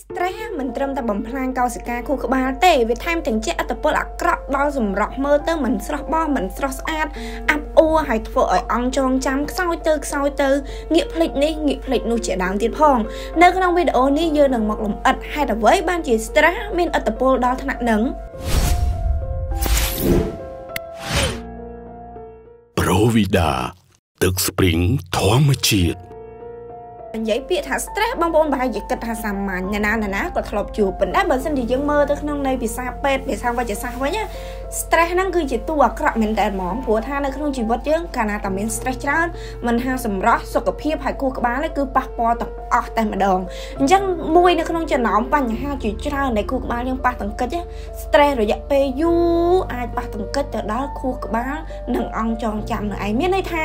stress មិនត្រឹមតែបំផ្លាញកោសិកាខួរក្បាលទេវាថែមទាំងជះឥទ្ធិពលអាក្រក់ដល់សម្រស់មើលទៅមិនស្រស់បោះមិនស្រស់ស្អាតអាប់អួរហើយធ្វើឲ្យអង្គចងចាំខ្សោយទៅខ្សោយទៅងាកភ្លេចនេះងាកភ្លេចនោះជាដើមទៀតផងនៅក្នុងវីដេអូនេះយើងនឹងមកលម្អិតហេតុអ្វីបានជា stress មានឥទ្ធិពលដល់ថ្នាក់នឹង Provida ទឹកស្ព្រីងធម្មជាតិ និយាយពាក្យថា stress បងប្អូនប្រហែលជាគិតថាសាមញ្ញណាណាណាក៏ធ្លាប់ជួបប៉ុន្តែបើសិនជាយើងមើលទៅក្នុងនៃភាសាពេទ្យភាសាវិទ្យាសាស្ត្រវិញ stress ហ្នឹងគឺជាតួអាក្រក់មែនតើហ្មងព្រោះថានៅក្នុងជីវិតយើងកាលណាតែមាន stress ច្រើនមិនហាសម្រស់សុខភាពហើយគូក្បាលគឺប៉ះពាល់ទាំងអស់តែម្ដងអញ្ចឹងមួយនៅក្នុងចំណោមបញ្ហាជាច្រើននៃគូក្បាលយើងប៉ះទង្គិច stress រយៈពេលយូរអាចប៉ះទង្គិចទៅដល់ខួរក្បាលនិងអង្គចងចាំនៅឯងមានន័យថា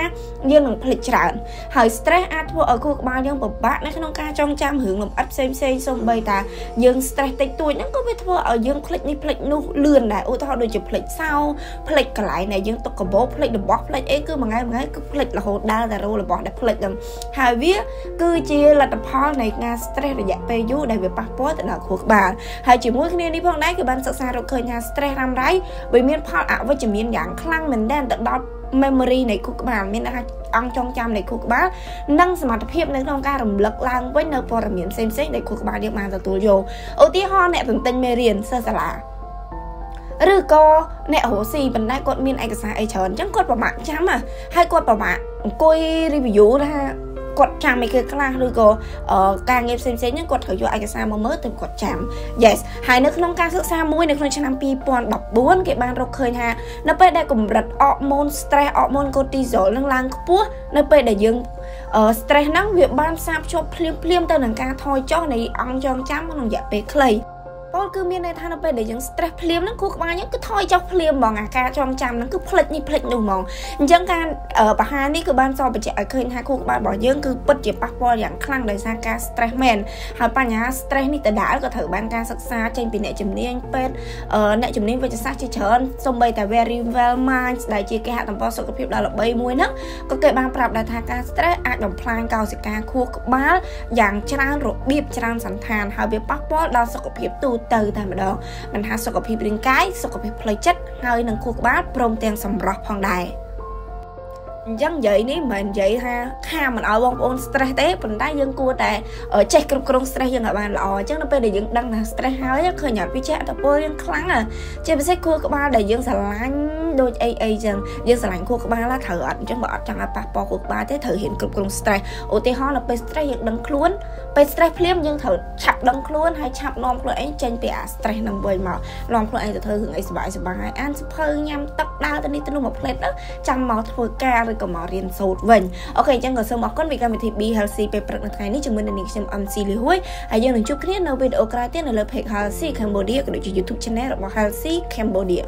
យើងនឹងភ្លេចច្រើនហើយ stress អាចធ្វើឲ្យខួរក្បាលយើងពិបាកនៅក្នុងការចងចាំរឿងលំអិតផ្សេងផ្សេងសូម្បីតាយើង stress តិចតួចហ្នឹងក៏វាធ្វើឲ្យយើងភ្លេចនេះភ្លេចនោះលឿនដែរឧទាហរណ៍ដូចជាភ្លេចសោភ្លេចកន្លែងដែលយើងទុកកបោភ្លេចរបស់ភ្លេចអីគឺមួយថ្ងៃមួយថ្ងៃគឺភ្លេចរហូតដល់តែរោរបស់ដែលភ្លេចហ្នឹងហើយវា គឺជាលទ្ធផលនៃការ stress រយៈពេលយូរដែលវាប៉ះពាល់ទៅដល់ខួរក្បាលហើយជាមួយគ្នានេះផងដែរគឺបានសិក្សារកឃើញថា stress រ៉ាំរ៉ៃវាមានផលអវិជ្ជមានយ៉ាងខ្លាំងមែនទែនទៅដល់ memory នៃខួរក្បាលមានថាអង្គចងចាំនៃខួរក្បាលនិងសមត្ថភាពនៅក្នុងការរំលឹកឡើងវិញនៅព័ត៌មានផ្សេងៗដែលខួរក្បាលយើងបានទទួលយកឧទាហរណ៍អ្នកទន្ទិញមេរៀនសិស្សសាលា ឬក៏អ្នករស់ស៊ីប៉ុន្តែគាត់មានឯកសារអីច្រើនអញ្ចឹងគាត់ប្រមាថចាំហើយគាត់ប្រមាថអង្គុយ review ថាគាត់ចាំអីគឺខ្លះឬក៏ការងារផ្សេងៗហ្នឹងគាត់ត្រូវយកឯកសារមកមើលទៅគាត់ចាំ Yes ហើយនៅក្នុងការសិក្សាមួយនៅក្នុងឆ្នាំ2014គេបានរកឃើញថានៅពេលដែលកម្រិតអរម៉ូន stress អរម៉ូន cortisol នឹងឡើងខ្ពស់នៅពេលដែលយើង stress ហ្នឹងវាបានផ្សារភ្ជាប់ភ្លាមភ្លាមទៅនឹងការថយចុះនៃអង្គចងចាំក្នុងរយៈពេលខ្លី ពលគឺមានន័យថានៅពេលដែលយើង stress ភ្លាមហ្នឹងគូក្បាលយើងគឺថយចុះភ្លាមហ្មងអាការចងចាំហ្នឹងគឺភ្លេចនេះភ្លេចនោះហ្មងអញ្ចឹងការបហានេះគឺបានសបញ្ជាក់ឲ្យឃើញថាគូក្បាលរបស់យើងគឺពិតជាប៉ះពាល់យ៉ាងខ្លាំងដោយសារការ stress មែនហើយបញ្ហា stress នេះដដែលក៏ត្រូវបានការសិក្សាចេញពីអ្នកជំនាញពេទ្យអ្នកជំនាញវិទ្យាសាស្ត្រជាច្រើនសូម្បីតែ Very Well Minds ដែលជាគេហទំព័រសុខភាពដ៏ល្បីមួយហ្នឹងក៏គេបានប្រាប់ដែរថាការ stress អាចបំផ្លាញកោសិកាខួរក្បាលយ៉ាងច្រើនរបៀបច្រើនសន្តានហើយវាប៉ះពាល់ដល់សុខភាពទូទៅតែម្ដងមិនថាសុខភាពរាងកាយសុខភាពផ្លូវចិត្តហើយនឹងខួរក្បាលព្រមទាំងសម្រស់ផងដែរអញ្ចឹងនិយាយនេះមិនមែននិយាយថាខាមិនឲ្យបងប្អូន stress ទេប៉ុន្តែយើងគួរតែចេះគ្រប់គ្រង stress យើងឲ្យបានល្អអញ្ចឹងនៅពេលដែលយើងដឹងថា stress ហើយឃើញអត់វាចេះអត្តពលយើងខ្លាំងជាពិសេសខួរក្បាលដែលយើងស្រឡាញ់ដូចអីអីចឹងយើងស្រឡាញ់ខួរក្បាលត្រូវអត់អញ្ចឹងបើអត់ចង់ឲ្យប៉ះពាល់ខួរក្បាលទេត្រូវហ៊ានគ្រប់គ្រង stress ឧទាហរណ៍នៅពេល stress យើងដឹងខ្លួនពេល stress ភ្លាមយើងត្រូវឆាប់ដឹងខ្លួនហើយឆាប់នាំខ្លួនឯងចេញពីអា stress ហ្នឹងវិញមកនាំខ្លួនឯងទៅធ្វើរឿងអីសុបាយសុបាយអានសភៅញ៉ាំទឹកដើរទៅនេះទៅនោះមកផ្លេតទៅចាំមកធ្វើការឬក៏មករៀនសូត្រវិញអូខេអញ្ចឹងក៏សូមអរគុណពីកម្មវិធី Be Healthy ពេលព្រឹកនៅថ្ងៃនេះជាមួយនឹងនាងខ្ញុំ MC លីហួយហើយយើងនឹងជួបគ្នានៅវីដេអូក្រោយទៀតនៅលើ page Healthy Cambodia ក៏ដូចជា YouTube Channel របស់ Healthy Cambodia